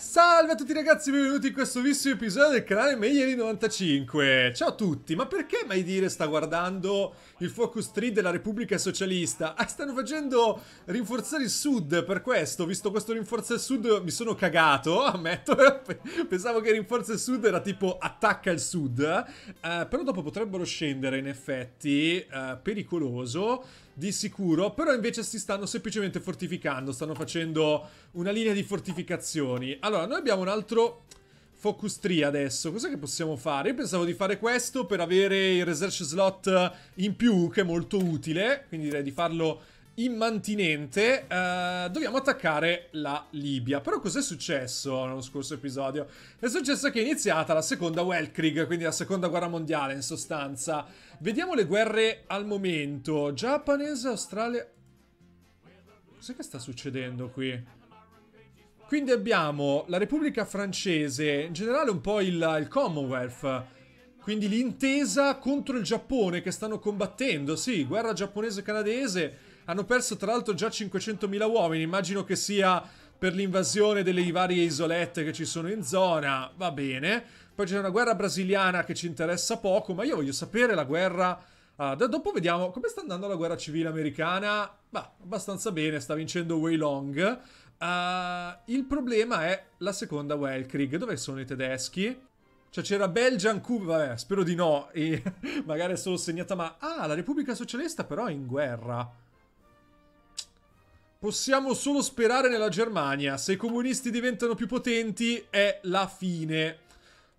Salve a tutti ragazzi, benvenuti in questo nuovissimo episodio del canale Meieri95 Ciao a tutti, ma perché mai dire sta guardando il Focus 3 della Repubblica Socialista? Ah, stanno facendo rinforzare il Sud per questo, visto questo rinforza il Sud mi sono cagato, ammetto. Pensavo che rinforza il Sud era tipo attacca il Sud uh, Però dopo potrebbero scendere in effetti, uh, pericoloso di sicuro, però invece si stanno semplicemente fortificando, stanno facendo una linea di fortificazioni. Allora, noi abbiamo un altro Focus 3 adesso, cos'è che possiamo fare? Io pensavo di fare questo per avere il research slot in più, che è molto utile, quindi direi di farlo immantinente, uh, dobbiamo attaccare la Libia. Però cos'è successo nello scorso episodio? È successo che è iniziata la seconda Weltkrieg, quindi la seconda guerra mondiale in sostanza. Vediamo le guerre al momento. Giapponese, Australia... Cos'è che sta succedendo qui? Quindi abbiamo la Repubblica Francese, in generale un po' il, il Commonwealth, quindi l'intesa contro il Giappone che stanno combattendo, sì, guerra giapponese-canadese, hanno perso tra l'altro già 500.000 uomini, immagino che sia per l'invasione delle varie isolette che ci sono in zona, va bene. Poi c'è una guerra brasiliana che ci interessa poco, ma io voglio sapere la guerra... Uh, dopo vediamo come sta andando la guerra civile americana. Bah, abbastanza bene, sta vincendo Wei Long. Uh, il problema è la seconda Weltkrieg. Dove sono i tedeschi? Cioè c'era Belgian, Cuba, vabbè, spero di no. E magari è solo segnata, ma... Ah, la Repubblica Socialista però è in guerra. Possiamo solo sperare nella Germania. Se i comunisti diventano più potenti è la fine.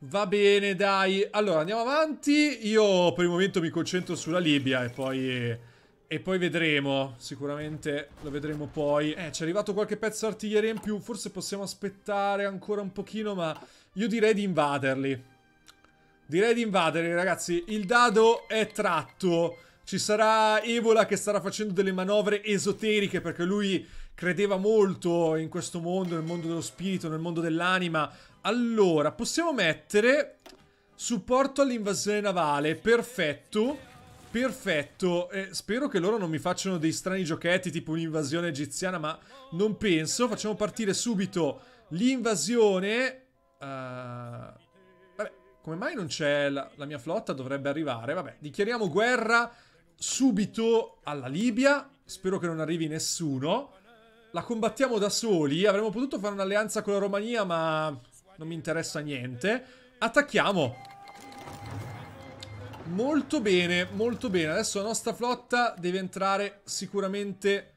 Va bene, dai. Allora, andiamo avanti. Io per il momento mi concentro sulla Libia e poi... E poi vedremo. Sicuramente lo vedremo poi. Eh, ci è arrivato qualche pezzo d'artiglieria in più. Forse possiamo aspettare ancora un pochino, ma... Io direi di invaderli. Direi di invaderli, ragazzi. Il dado è tratto. Ci sarà Evola che starà facendo delle manovre esoteriche perché lui credeva molto in questo mondo, nel mondo dello spirito, nel mondo dell'anima. Allora, possiamo mettere supporto all'invasione navale. Perfetto. Perfetto. Eh, spero che loro non mi facciano dei strani giochetti tipo un'invasione egiziana, ma non penso. Facciamo partire subito l'invasione. Uh... Vabbè, come mai non c'è la, la mia flotta? Dovrebbe arrivare. Vabbè, dichiariamo guerra subito alla Libia. Spero che non arrivi nessuno. La combattiamo da soli. Avremmo potuto fare un'alleanza con la Romania, ma non mi interessa niente. Attacchiamo. Molto bene, molto bene. Adesso la nostra flotta deve entrare sicuramente...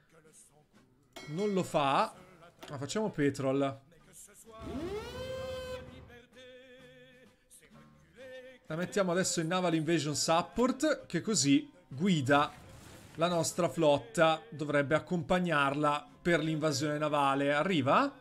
Non lo fa. Ma facciamo petrol. La mettiamo adesso in Naval Invasion Support, che così guida la nostra flotta, dovrebbe accompagnarla per l'invasione navale. Arriva?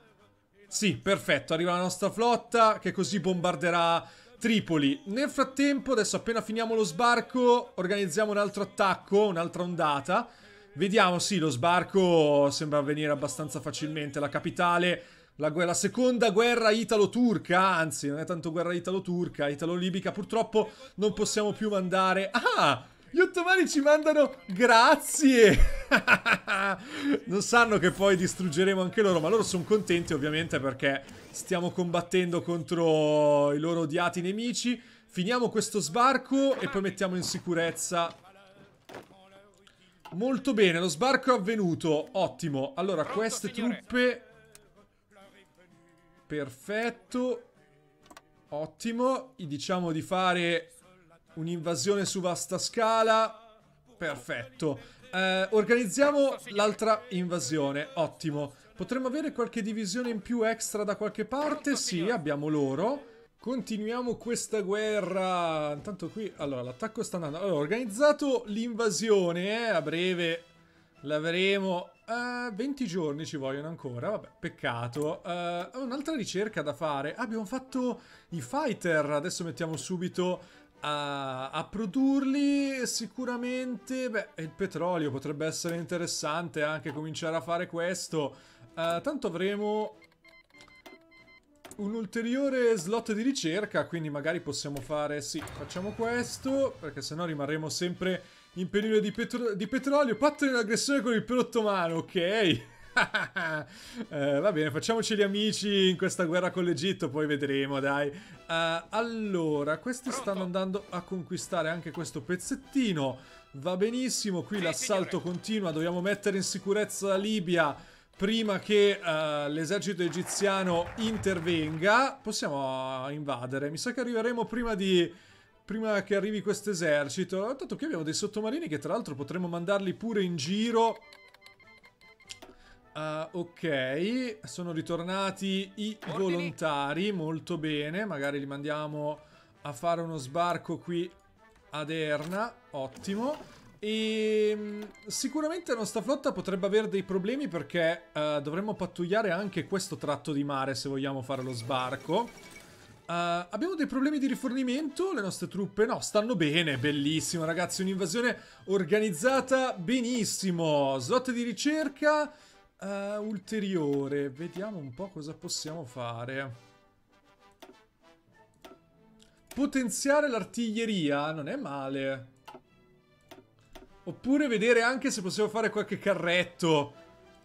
Sì, perfetto, arriva la nostra flotta che così bombarderà Tripoli. Nel frattempo, adesso appena finiamo lo sbarco, organizziamo un altro attacco, un'altra ondata. Vediamo, sì, lo sbarco sembra avvenire abbastanza facilmente. La capitale, la, la seconda guerra italo-turca, anzi non è tanto guerra italo-turca, italo-libica. Purtroppo non possiamo più mandare... Ah! Gli ottomani ci mandano grazie. non sanno che poi distruggeremo anche loro, ma loro sono contenti ovviamente perché stiamo combattendo contro i loro odiati nemici. Finiamo questo sbarco e poi mettiamo in sicurezza. Molto bene, lo sbarco è avvenuto. Ottimo. Allora, queste truppe... Perfetto. Ottimo. Gli diciamo di fare Un'invasione su vasta scala. Perfetto. Eh, organizziamo l'altra invasione. Ottimo. Potremmo avere qualche divisione in più extra da qualche parte? Sì, abbiamo loro. Continuiamo questa guerra. Intanto qui, allora, l'attacco sta andando. Allora, ho organizzato l'invasione, eh, a breve l'avremo. Uh, 20 giorni ci vogliono ancora, vabbè, peccato. Uh, un'altra ricerca da fare. abbiamo fatto i fighter, adesso mettiamo subito a, a, produrli sicuramente beh, il petrolio potrebbe essere interessante anche cominciare a fare questo. Uh, tanto avremo un ulteriore slot di ricerca quindi magari possiamo fare sì facciamo questo perché sennò rimarremo sempre in periodo di, petro di petrolio. Patto in aggressione con il per ottomano ok eh, va bene, facciamoci gli amici in questa guerra con l'Egitto, poi vedremo, dai. Uh, allora, questi Pronto? stanno andando a conquistare anche questo pezzettino. Va benissimo, qui sì, l'assalto continua, dobbiamo mettere in sicurezza la Libia prima che uh, l'esercito egiziano intervenga. Possiamo invadere, mi sa che arriveremo prima di prima che arrivi questo esercito. Tanto qui abbiamo dei sottomarini che tra l'altro potremmo mandarli pure in giro Uh, ok, sono ritornati i Ordini. volontari, molto bene, magari li mandiamo a fare uno sbarco qui ad Erna, ottimo. E ehm, sicuramente la nostra flotta potrebbe avere dei problemi perché uh, dovremmo pattugliare anche questo tratto di mare se vogliamo fare lo sbarco. Uh, abbiamo dei problemi di rifornimento, le nostre truppe no, stanno bene, bellissimo ragazzi, un'invasione organizzata benissimo, slot di ricerca... Uh, ulteriore, vediamo un po' cosa possiamo fare. Potenziare l'artiglieria non è male. Oppure vedere anche se possiamo fare qualche carretto.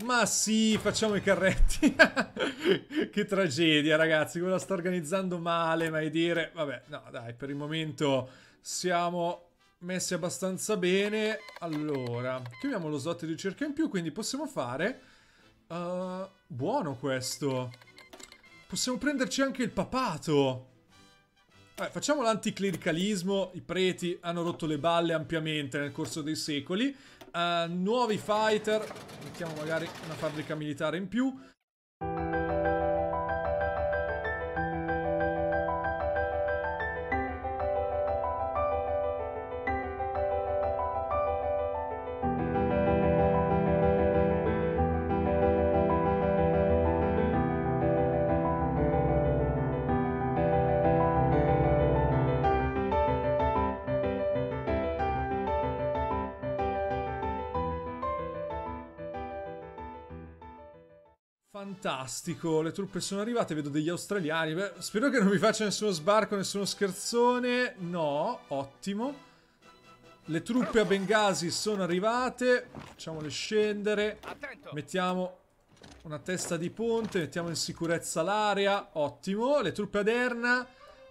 Ma sì, facciamo i carretti. che tragedia, ragazzi. Come la sto organizzando male, mai dire. Vabbè, no, dai, per il momento siamo messi abbastanza bene. Allora, chiamiamo lo slot di ricerca in più, quindi possiamo fare Uh, buono questo. Possiamo prenderci anche il papato. Vabbè, facciamo l'anticlericalismo. I preti hanno rotto le balle ampiamente nel corso dei secoli. Uh, nuovi fighter. Mettiamo magari una fabbrica militare in più. Fantastico, le truppe sono arrivate, vedo degli australiani. Beh, spero che non mi faccia nessuno sbarco, nessuno scherzone. No, ottimo. Le truppe a Bengasi sono arrivate. Facciamole scendere. Mettiamo una testa di ponte, mettiamo in sicurezza l'area. Ottimo. Le truppe ad Erna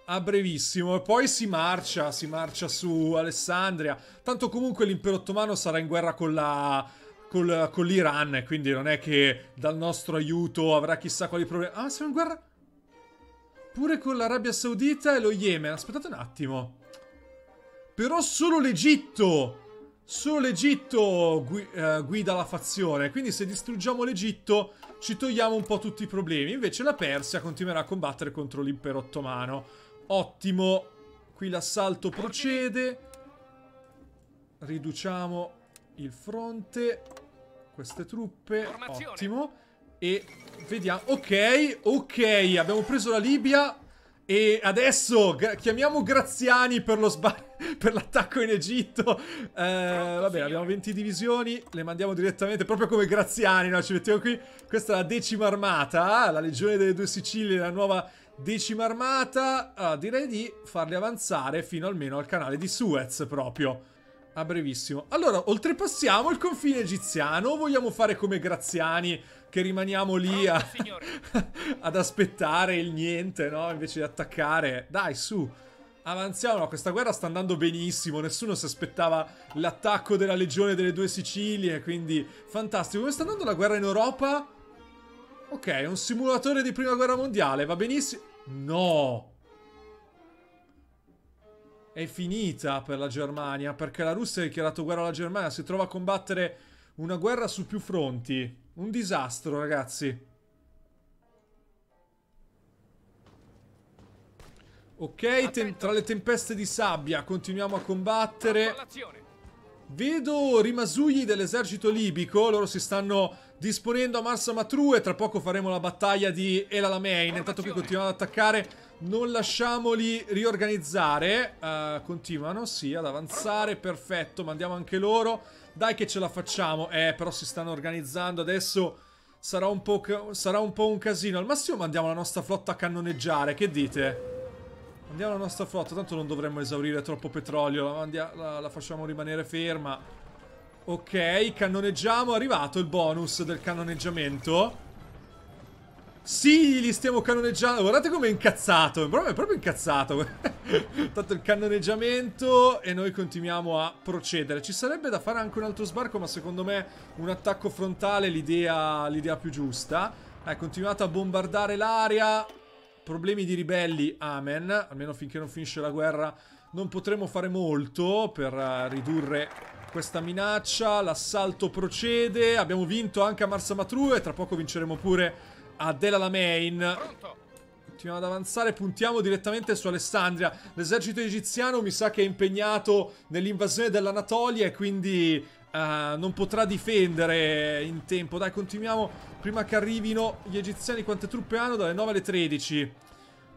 a brevissimo. E poi si marcia, si marcia su Alessandria. Tanto comunque l'impero ottomano sarà in guerra con la col, con l'Iran, quindi non è che dal nostro aiuto avrà chissà quali problemi. Ah, siamo in guerra pure con l'Arabia Saudita e lo Yemen. Aspettate un attimo. Però solo l'Egitto... Solo l'Egitto gui uh, guida la fazione, quindi se distruggiamo l'Egitto ci togliamo un po' tutti i problemi. Invece la Persia continuerà a combattere contro l'impero ottomano. Ottimo. Qui l'assalto procede. Riduciamo il fronte, queste truppe, ottimo. E vediamo, ok, ok, abbiamo preso la Libia e adesso gra chiamiamo Graziani per lo per l'attacco in Egitto. Eh, va bene, abbiamo 20 divisioni, le mandiamo direttamente proprio come Graziani, no? Ci mettiamo qui. Questa è la decima armata, la legione delle due Sicilie, la nuova decima armata. Allora, direi di farli avanzare fino almeno al canale di Suez proprio. A brevissimo. Allora, oltrepassiamo il confine egiziano o vogliamo fare come Graziani che rimaniamo lì a, ad aspettare il niente, no? Invece di attaccare. Dai, su. Avanziamo, no, questa guerra sta andando benissimo, nessuno si aspettava l'attacco della legione delle due Sicilie, quindi fantastico. Come sta andando la guerra in Europa? Ok, un simulatore di prima guerra mondiale, va benissimo. No! È finita per la Germania, perché la Russia ha dichiarato guerra alla Germania, si trova a combattere una guerra su più fronti. Un disastro, ragazzi. Ok, tra le tempeste di sabbia continuiamo a combattere. Vedo rimasugli dell'esercito libico, loro si stanno disponendo a Marsa Matru e tra poco faremo la battaglia di El Alamein. Intanto qui continuiamo ad attaccare non lasciamoli riorganizzare. Uh, continuano, sì, ad avanzare. Perfetto, mandiamo anche loro. Dai che ce la facciamo. Eh, però si stanno organizzando. Adesso sarà un po', sarà un, po un casino. Al massimo mandiamo la nostra flotta a cannoneggiare. Che dite? Mandiamo la nostra flotta. Tanto non dovremmo esaurire troppo petrolio. La, la, la facciamo rimanere ferma. Ok, cannoneggiamo. È arrivato il bonus del cannoneggiamento. Sì, li stiamo cannoneggiando. Guardate come è incazzato. È proprio, è proprio incazzato. Tanto il cannoneggiamento e noi continuiamo a procedere. Ci sarebbe da fare anche un altro sbarco, ma secondo me un attacco frontale è l'idea più giusta. Dai, continuate a bombardare l'area. Problemi di ribelli, amen. Almeno finché non finisce la guerra non potremo fare molto per uh, ridurre questa minaccia. L'assalto procede. Abbiamo vinto anche a Marsa Matru e tra poco vinceremo pure a Delalamein. Continuiamo ad avanzare, puntiamo direttamente su Alessandria. L'esercito egiziano mi sa che è impegnato nell'invasione dell'Anatolia e quindi uh, non potrà difendere in tempo. Dai, continuiamo prima che arrivino gli egiziani. Quante truppe hanno? Dalle 9 alle 13.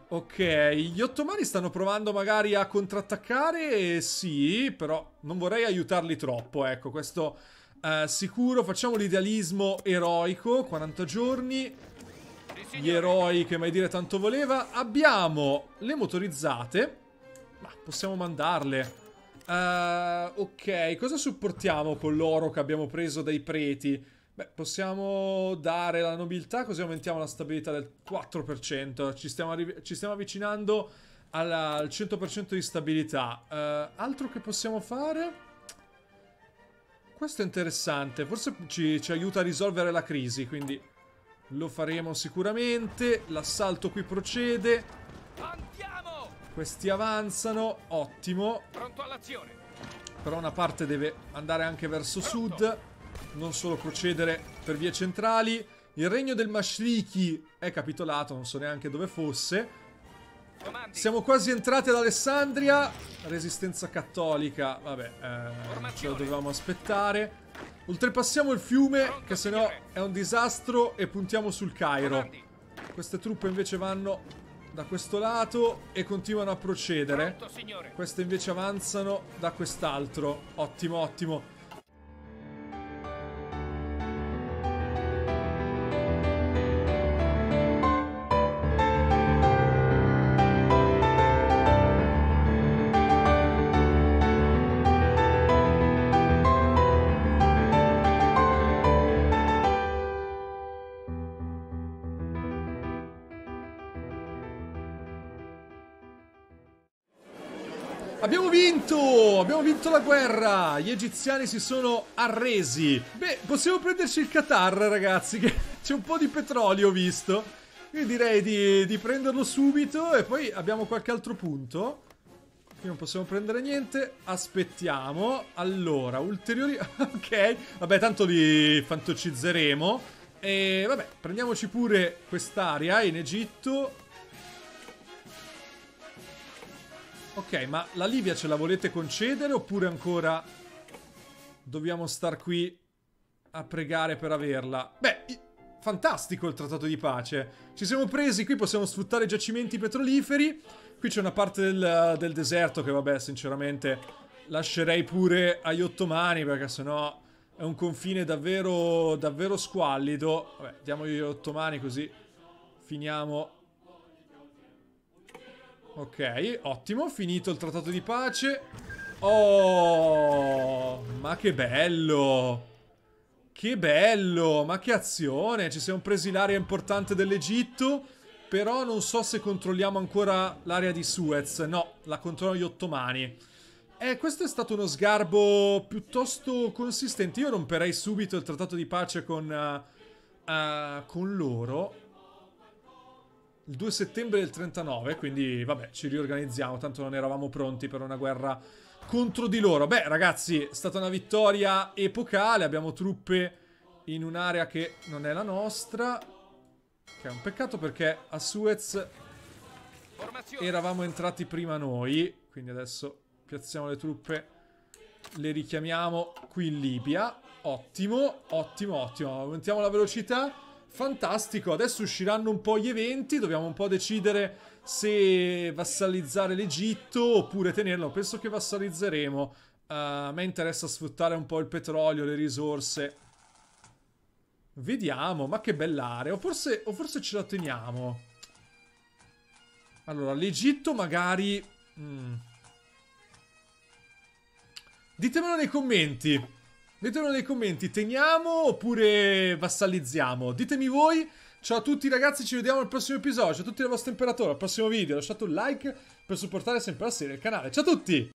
Ok, gli ottomani stanno provando magari a contrattaccare, sì, però non vorrei aiutarli troppo, ecco, questo uh, sicuro. Facciamo l'idealismo eroico, 40 giorni gli eroi che mai dire tanto voleva. Abbiamo le motorizzate. Ma possiamo mandarle. Uh, ok, cosa supportiamo con l'oro che abbiamo preso dai preti? Beh, possiamo dare la nobiltà così aumentiamo la stabilità del 4%. Ci stiamo, ci stiamo avvicinando alla, al 100% di stabilità. Uh, altro che possiamo fare? Questo è interessante. Forse ci, ci aiuta a risolvere la crisi, quindi lo faremo sicuramente. L'assalto qui procede. Andiamo! Questi avanzano. Ottimo. Pronto all'azione. Però una parte deve andare anche verso Pronto. sud. Non solo procedere per vie centrali. Il regno del Mashliki è capitolato, non so neanche dove fosse. Comandi. Siamo quasi entrati ad Alessandria. Resistenza cattolica. Vabbè, eh, ce lo dovevamo aspettare. Oltrepassiamo il fiume, che se no è un disastro, e puntiamo sul Cairo. Queste truppe invece vanno da questo lato e continuano a procedere. Queste invece avanzano da quest'altro. Ottimo, ottimo. Abbiamo vinto! Abbiamo vinto la guerra! Gli egiziani si sono arresi. Beh, possiamo prenderci il Qatar, ragazzi, che c'è un po' di petrolio visto. Quindi direi di, di, prenderlo subito e poi abbiamo qualche altro punto. Qui non possiamo prendere niente. Aspettiamo. Allora, ulteriori... ok. Vabbè, tanto li fantocizzeremo. E vabbè, prendiamoci pure quest'area in Egitto. Ok, ma la Libia ce la volete concedere oppure ancora dobbiamo star qui a pregare per averla? Beh, fantastico il trattato di pace. Ci siamo presi, qui possiamo sfruttare giacimenti petroliferi. Qui c'è una parte del, del, deserto che vabbè, sinceramente lascerei pure agli ottomani perché sennò è un confine davvero, davvero squallido. Vabbè, diamogli gli ottomani così finiamo Ok, ottimo, finito il trattato di pace. Oh, ma che bello! Che bello, ma che azione! Ci siamo presi l'area importante dell'Egitto, però non so se controlliamo ancora l'area di Suez. No, la controllano gli ottomani. Eh, questo è stato uno sgarbo piuttosto consistente. Io romperei subito il trattato di pace con, uh, uh, con loro il 2 settembre del 39, quindi vabbè, ci riorganizziamo, tanto non eravamo pronti per una guerra contro di loro. Beh, ragazzi, è stata una vittoria epocale, abbiamo truppe in un'area che non è la nostra, che è un peccato perché a Suez eravamo entrati prima noi, quindi adesso piazziamo le truppe, le richiamiamo qui in Libia. Ottimo, ottimo, ottimo, aumentiamo la velocità. Fantastico, adesso usciranno un po' gli eventi, dobbiamo un po' decidere se vassalizzare l'Egitto oppure tenerlo. Penso che vassalizzeremo. Uh, a me interessa sfruttare un po' il petrolio, le risorse. Vediamo, ma che bell'area. O forse, o forse ce la teniamo. Allora, l'Egitto magari... Mm. Ditemelo nei commenti. Ditelo nei commenti, teniamo oppure vassallizziamo? Ditemi voi. Ciao a tutti ragazzi, ci vediamo al prossimo episodio. Ciao a tutti dal vostro imperatore, al prossimo video. Lasciate un like per supportare sempre la serie e il canale. Ciao a tutti!